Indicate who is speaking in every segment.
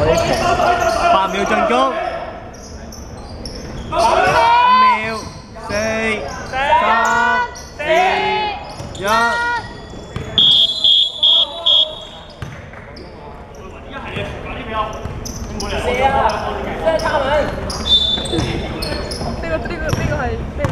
Speaker 1: 八秒進攻，五秒，四、三、二、一。
Speaker 2: 射啊！即係插門。呢個呢個呢個係呢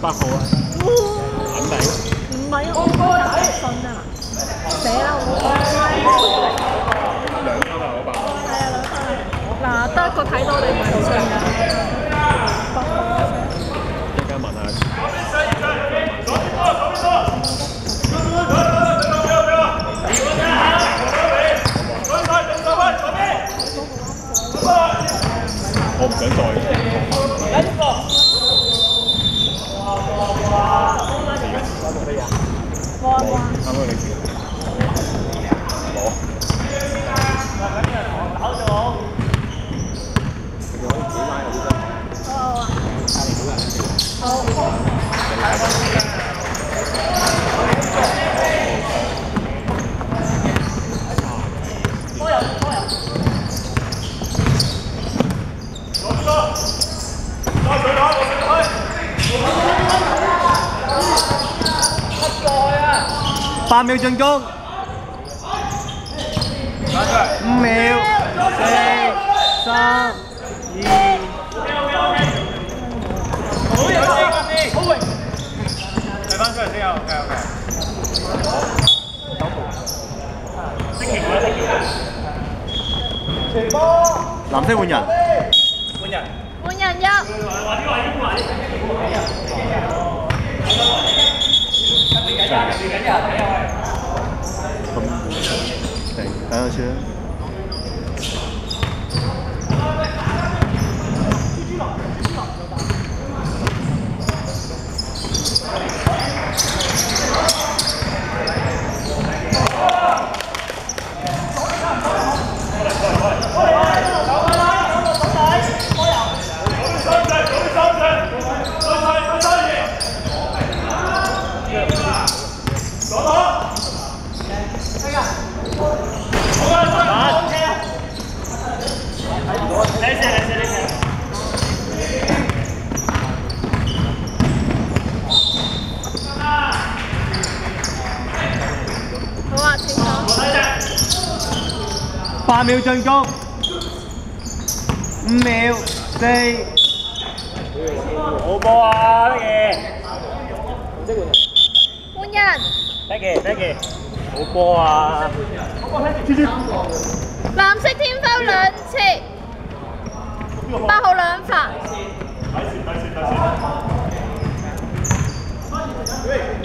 Speaker 1: 八號啊，肯定。
Speaker 2: 唔係啊，我嗰個打信啊，死啦我！
Speaker 1: 兩分啊，我八。
Speaker 2: 係啊，兩分啊！嗱，得個睇到你唔係好信㗎。
Speaker 1: 一間問下。我唔想再。八秒進攻，五秒，四、三、二。蓝色换人，
Speaker 3: 换人。
Speaker 2: 换人入。
Speaker 1: 咁等等下先。 秒进攻，五秒，四、
Speaker 3: 好波啊，Becky。
Speaker 2: 换人。
Speaker 3: Becky，Becky。好波啊！
Speaker 2: 蓝色天花两次，八
Speaker 3: 号两发。
Speaker 2: 红色
Speaker 3: 暂停。系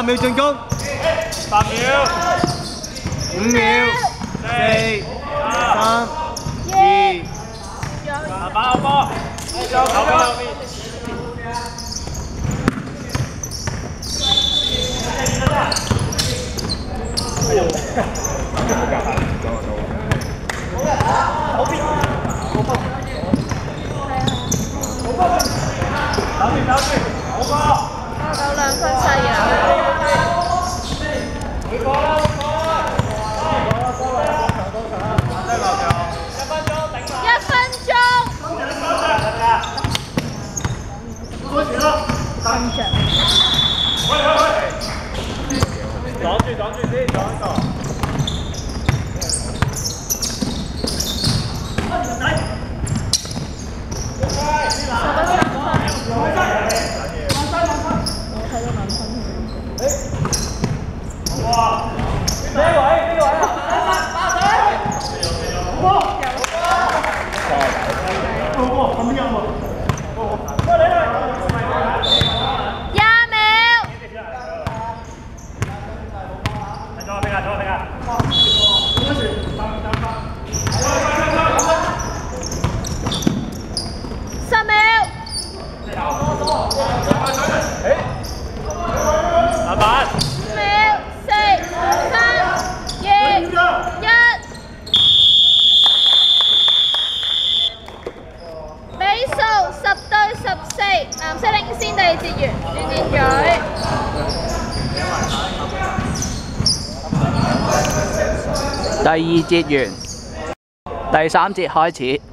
Speaker 1: 八秒進攻，
Speaker 3: 八秒，
Speaker 1: 五秒，四、三、二、
Speaker 3: 一，
Speaker 2: 八秒
Speaker 3: 波。こんにちは。
Speaker 2: 十對十四，藍色領先第二節完，段建舉。
Speaker 4: 第二节完。第三节开始。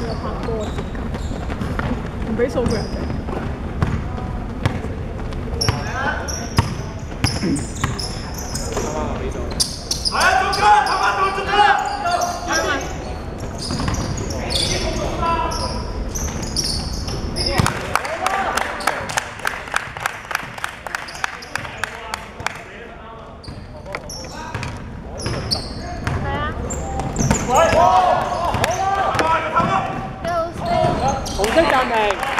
Speaker 2: 这个花多少钱？
Speaker 5: 你没收过呀？他
Speaker 3: 妈。哥，他妈中。Amen.